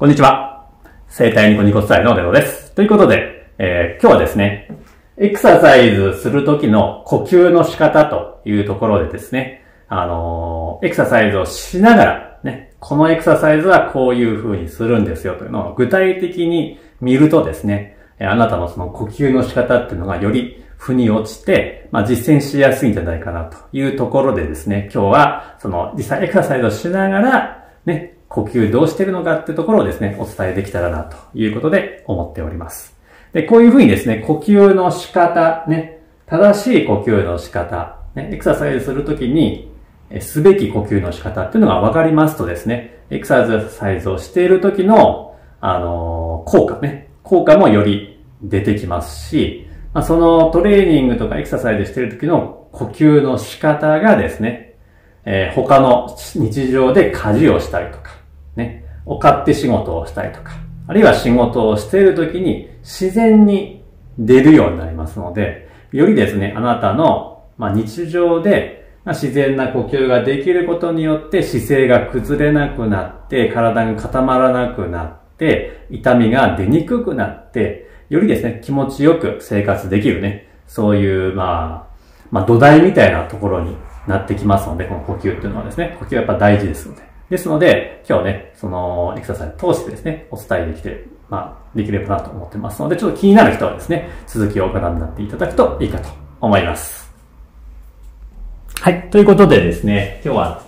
こんにちは。生体ニコニコスタイルのデロです。ということで、えー、今日はですね、エクササイズするときの呼吸の仕方というところでですね、あのー、エクササイズをしながら、ね、このエクササイズはこういう風にするんですよというのを具体的に見るとですね、あなたのその呼吸の仕方っていうのがより腑に落ちて、まあ、実践しやすいんじゃないかなというところでですね、今日はその実際エクササイズをしながら、ね、呼吸どうしてるのかってところをですね、お伝えできたらなということで思っております。で、こういうふうにですね、呼吸の仕方、ね、正しい呼吸の仕方、ね、エクササイズするときに、すべき呼吸の仕方っていうのが分かりますとですね、エクササイズをしている時の、あの効果ね、効果もより出てきますし、まあ、そのトレーニングとかエクササイズしている時の呼吸の仕方がですね、えー、他の日常で家事をしたりとか、ね、お勝手仕事をしたりとか、あるいは仕事をしているときに自然に出るようになりますので、よりですね、あなたの、ま、日常で自然な呼吸ができることによって姿勢が崩れなくなって、体が固まらなくなって、痛みが出にくくなって、よりですね、気持ちよく生活できるね、そういう、まあ、まあ土台みたいなところになってきますので、この呼吸っていうのはですね、呼吸はやっぱ大事ですので。ですので、今日ね、そのエクササイズ通してですね、お伝えできて、まあ、できればなと思ってますので、ちょっと気になる人はですね、続きをご覧になっていただくといいかと思います。はい。ということでですね、今日は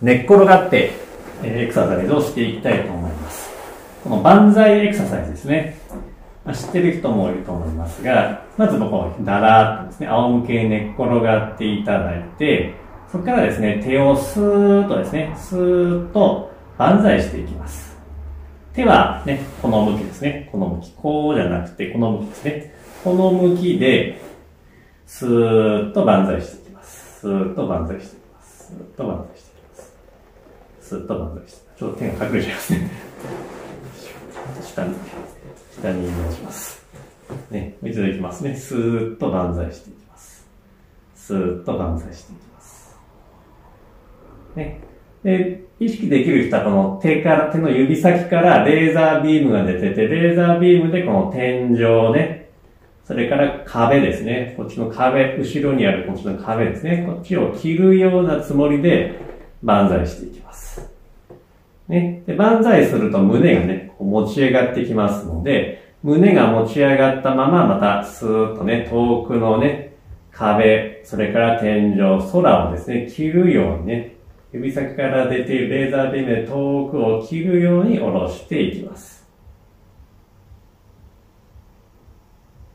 寝っ転がって、エクササイズをしていきたいと思います。この万歳エクササイズですね。まあ、知ってる人もいると思いますが、まずここ、だらーっとですね、仰向けに寝っ転がっていただいて、そこからですね、手をスーッとですね、スーッと万歳していきます。手はね、この向きですね。この向き。こうじゃなくて、この向きですね。この向きで、スーッと万歳していきます。スーッと万歳していきます。スーッと万歳していきます。スーッと万歳して、ちょっと手が隠れちゃいますね。下に、下に移動します。ね、もう一度いきますね。スーッと万歳していきます。スーッと万歳していきます。ね。で、意識できる人はこの手から、手の指先からレーザービームが出てて、レーザービームでこの天井ね、それから壁ですね。こっちの壁、後ろにあるこっちの壁ですね。こっちを切るようなつもりで万歳していきます。ね。で、万歳すると胸がね、持ち上がってきますので、胸が持ち上がったまままたスーッとね、遠くのね、壁、それから天井、空をですね、切るようにね、指先から出ているレーザービームで遠くを切るように下ろしていきます。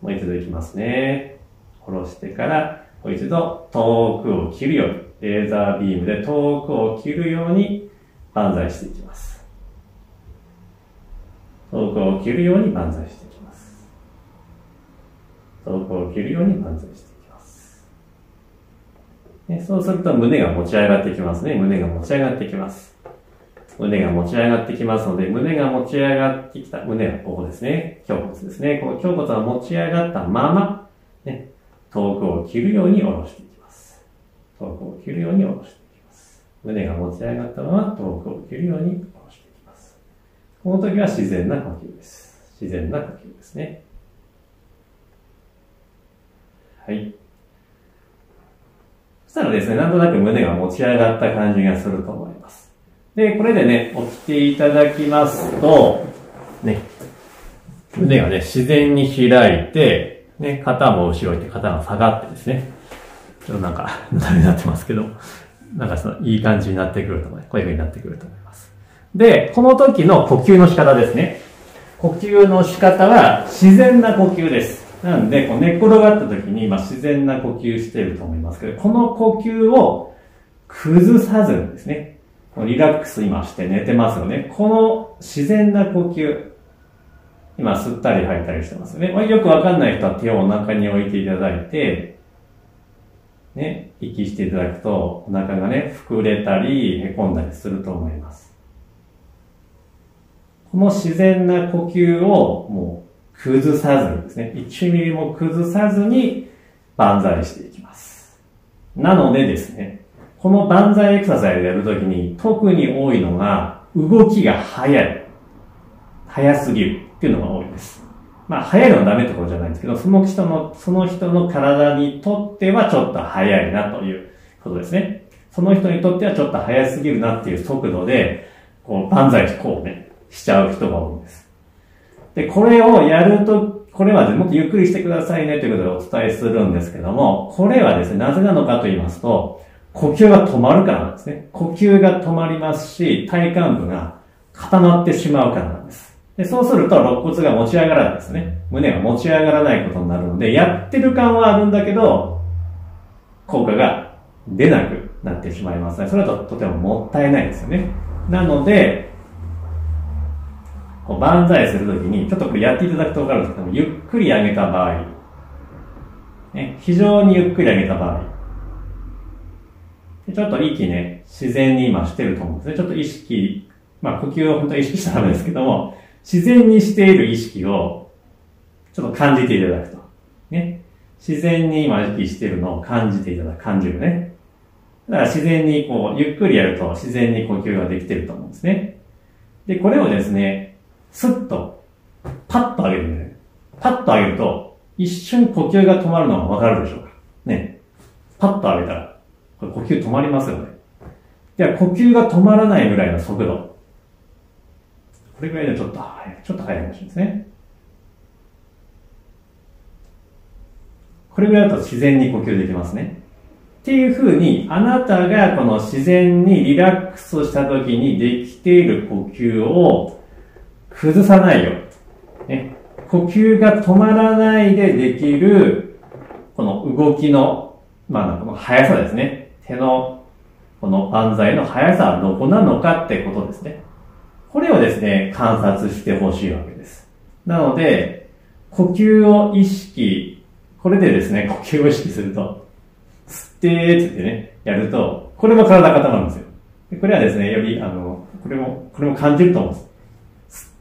もう一度いきますね。下ろしてから、もう一度遠くを切るように、レーザービームで遠くを切るように万歳していきます。遠くを切るように万歳していきます。遠くを切るように万歳していきますそうすると胸が持ち上がってきますね。胸が持ち上がってきます。胸が持ち上がってきますので、胸が持ち上がってきた、胸はここですね。胸骨ですね。この胸骨は持ち上がったまま、ね、遠くを切るように下ろしていきます。遠くを切るように下ろしていきます。胸が持ち上がったまま、遠くを切るように下ろしていきます。この時は自然な呼吸です。自然な呼吸ですね。はい。そしたらですね、なんとなく胸が持ち上がった感じがすると思います。で、これでね、起きていただきますと、ね、胸がね、自然に開いて、ね、肩も後ろに肩が下がってですね、ちょっとなんか、ダメになってますけど、なんかその、いい感じになってくると思います。こういう風になってくると思います。で、この時の呼吸の仕方ですね。呼吸の仕方は自然な呼吸です。なんで、こう寝っ転がった時に、まあ、自然な呼吸してると思いますけど、この呼吸を崩さずにですね、リラックス今して寝てますよね。この自然な呼吸、今吸ったり吐いたりしてますよね。まあ、よくわかんない人は手をお腹に置いていただいて、ね、息していただくとお腹がね、膨れたり、へこんだりすると思います。この自然な呼吸をもう崩さずにですね、1ミリも崩さずに万歳していきます。なのでですね、この万歳エクササイズやるときに特に多いのが動きが速い。早すぎるっていうのが多いです。まあ、早いのはダメってことじゃないんですけど、その人の、その人の体にとってはちょっと早いなということですね。その人にとってはちょっと早すぎるなっていう速度で、こう、万歳こうね、しちゃう人が多いんです。で、これをやると、これはもっとゆっくりしてくださいねということでお伝えするんですけども、これはですね、なぜなのかと言いますと、呼吸が止まるからなんですね。呼吸が止まりますし、体幹部が固まってしまうからなんです。で、そうすると肋骨が持ち上がらないですね。胸が持ち上がらないことになるので、やってる感はあるんだけど、効果が出なくなってしまいますね。それだととてももったいないですよね。なので、こう万歳するときに、ちょっとこれやっていただくとわかるんですけども、ゆっくり上げた場合、ね、非常にゆっくり上げた場合、ちょっと息ね、自然に今してると思うんですね。ちょっと意識、まあ呼吸を本当に意識したらダメですけども、自然にしている意識を、ちょっと感じていただくと。ね。自然に今意識しているのを感じていただく、感じるね。だから自然にこう、ゆっくりやると自然に呼吸ができてると思うんですね。で、これをですね、スッと、パッと上げるんで、パッと上げると、一瞬呼吸が止まるのがわかるでしょうか。ね。パッと上げたら、これ呼吸止まりますよね。では、呼吸が止まらないぐらいの速度。これぐらいでちょっと早い、ちょっと早いかもしれないですね。これぐらいだと自然に呼吸できますね。っていうふうに、あなたがこの自然にリラックスした時にできている呼吸を崩さないよ。ね、呼吸が止まらないでできる、この動きの、まあ、この速さですね。手の、この万歳の速さはどこなのかってことですね。これをですね、観察してほしいわけです。なので、呼吸を意識、これでですね、呼吸を意識すると、吸ってーってってね、やると、これも体固まるんですよ。これはですね、より、あの、これも、これも感じると思うんです。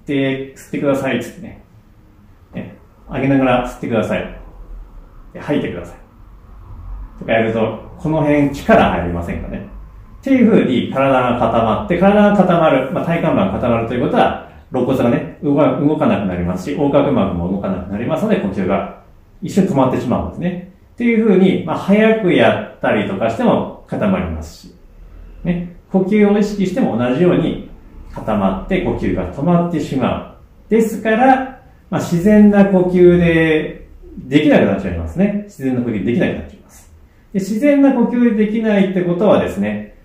って、吸ってくださいってってね。ね、上げながら吸ってくださいで。吐いてください。とかやると、この辺力入りませんかね。っていう風に体が固まって、体が固まる、まあ、体幹部が固まるということは、肋骨がね、動かなくなりますし、横隔膜も動かなくなりますので、呼吸が一瞬止まってしまうんですね。っていう風に、まあ、早くやったりとかしても固まりますし、ね、呼吸を意識しても同じように固まって呼吸が止まってしまう。ですから、まあ、自然な呼吸でできなくなっちゃいますね。自然な呼吸できなくなっちゃいます。で自然な呼吸でできないってことはですね、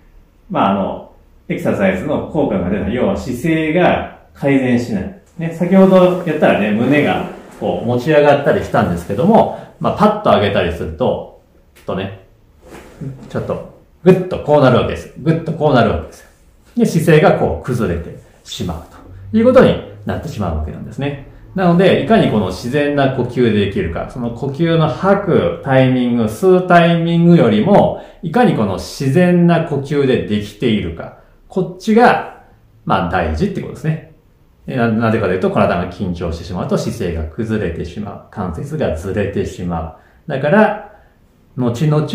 まあ、あの、エクササイズの効果が出ない。要は姿勢が改善しない。ね、先ほどやったらね、胸がこう持ち上がったりしたんですけども、まあ、パッと上げたりすると、ちょっとね、ちょっと、ぐっとこうなるわけです。ぐっとこうなるわけですで、姿勢がこう崩れてしまうということになってしまうわけなんですね。なので、いかにこの自然な呼吸でできるか、その呼吸の吐くタイミング、吸うタイミングよりも、いかにこの自然な呼吸でできているか、こっちが、まあ大事ってことですね。ななぜかというと、体が緊張してしまうと姿勢が崩れてしまう。関節がずれてしまう。だから、後々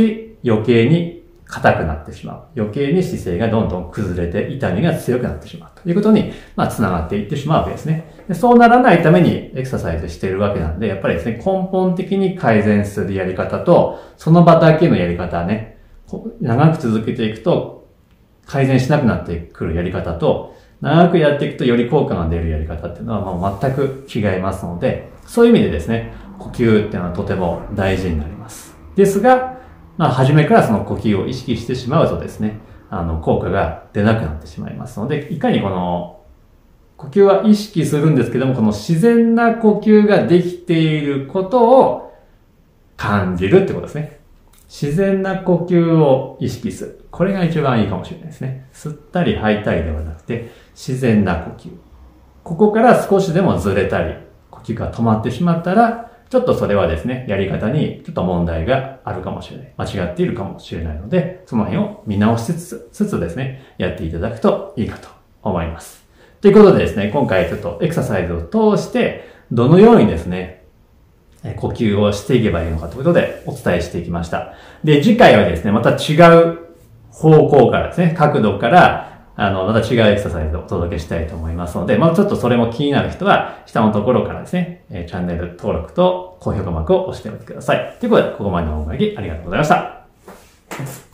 余計に硬くなってしまう。余計に姿勢がどんどん崩れて痛みが強くなってしまうということに、まあ、繋がっていってしまうわけですね。でそうならないためにエクササイズしているわけなんで、やっぱりですね、根本的に改善するやり方と、その場だけのやり方ね、長く続けていくと改善しなくなってくるやり方と、長くやっていくとより効果が出るやり方っていうのはもう全く違いますので、そういう意味でですね、呼吸っていうのはとても大事になります。ですが、まあ、初めからその呼吸を意識してしまうとですね、あの、効果が出なくなってしまいますので、いかにこの、呼吸は意識するんですけども、この自然な呼吸ができていることを感じるってことですね。自然な呼吸を意識する。これが一番いいかもしれないですね。吸ったり吐いたりではなくて、自然な呼吸。ここから少しでもずれたり、呼吸が止まってしまったら、ちょっとそれはですね、やり方にちょっと問題があるかもしれない。間違っているかもしれないので、その辺を見直しつつつつですね、やっていただくといいかと思います。ということでですね、今回ちょっとエクササイズを通して、どのようにですね、呼吸をしていけばいいのかということでお伝えしていきました。で、次回はですね、また違う方向からですね、角度から、あの、また違うエクササイズをお届けしたいと思いますので、まあちょっとそれも気になる人は、下のところからですね、えチャンネル登録と高評価マークを押しておいてください。ということで、ここまでのおかげありがとうございました。